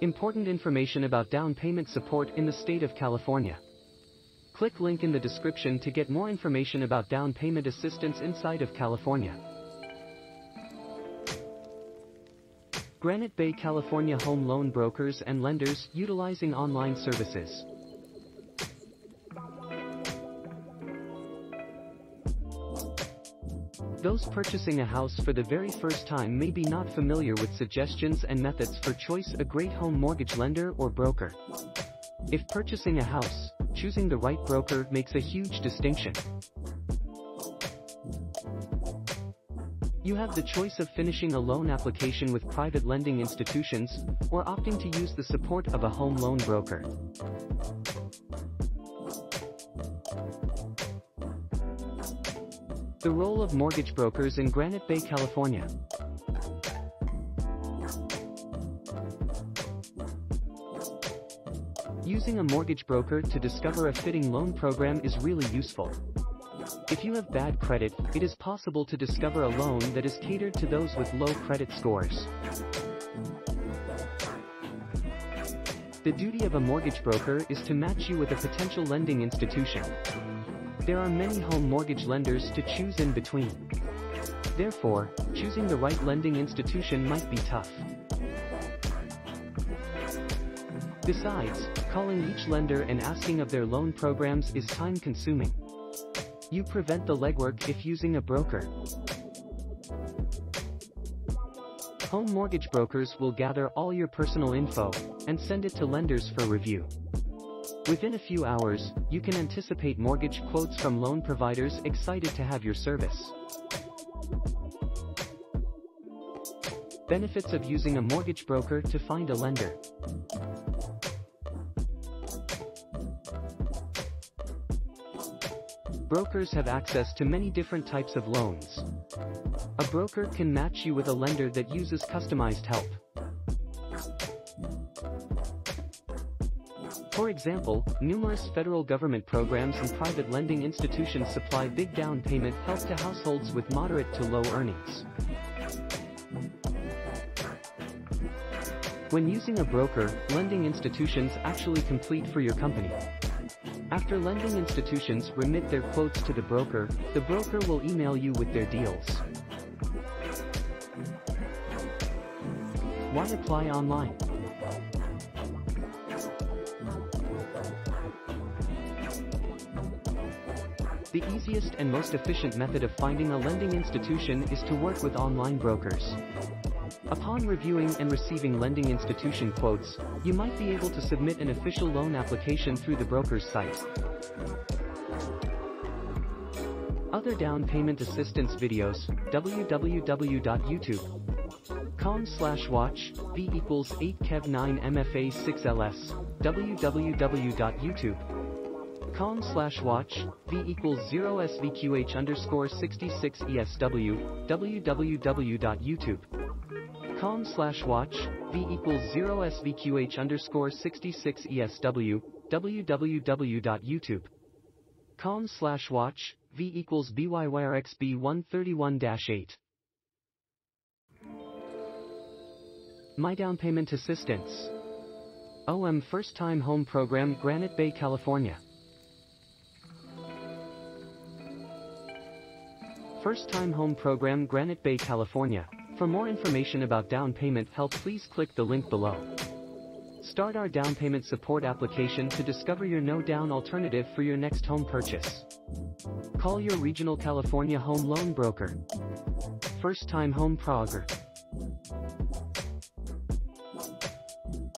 Important information about down payment support in the state of California. Click link in the description to get more information about down payment assistance inside of California. Granite Bay California Home Loan Brokers and Lenders utilizing online services. Those purchasing a house for the very first time may be not familiar with suggestions and methods for choice a great home mortgage lender or broker. If purchasing a house, choosing the right broker makes a huge distinction. You have the choice of finishing a loan application with private lending institutions, or opting to use the support of a home loan broker. The role of mortgage brokers in Granite Bay, California. Using a mortgage broker to discover a fitting loan program is really useful. If you have bad credit, it is possible to discover a loan that is catered to those with low credit scores. The duty of a mortgage broker is to match you with a potential lending institution. There are many home mortgage lenders to choose in between. Therefore, choosing the right lending institution might be tough. Besides, calling each lender and asking of their loan programs is time-consuming. You prevent the legwork if using a broker. Home mortgage brokers will gather all your personal info and send it to lenders for review. Within a few hours, you can anticipate mortgage quotes from loan providers excited to have your service. Benefits of using a mortgage broker to find a lender. Brokers have access to many different types of loans. A broker can match you with a lender that uses customized help. For example, numerous federal government programs and private lending institutions supply big down payment help to households with moderate to low earnings. When using a broker, lending institutions actually complete for your company. After lending institutions remit their quotes to the broker, the broker will email you with their deals. Why apply online? The easiest and most efficient method of finding a lending institution is to work with online brokers. Upon reviewing and receiving lending institution quotes, you might be able to submit an official loan application through the broker's site. Other down payment assistance videos, www.youtube.com slash watch, v equals 8 kev 9 mfa 6 ls, www.youtube.com slash watch, v equals 0 svqh underscore 66 esw, www.youtube com slash watch, v equals 0 svqh underscore 66 esw, www.youtube.com slash watch, v equals byyRxb 131-8. My Down Payment Assistance. OM First Time Home Program Granite Bay, California. First Time Home Program Granite Bay, California. For more information about down payment help please click the link below. Start our down payment support application to discover your no-down alternative for your next home purchase. Call your regional California home loan broker. First time home progger.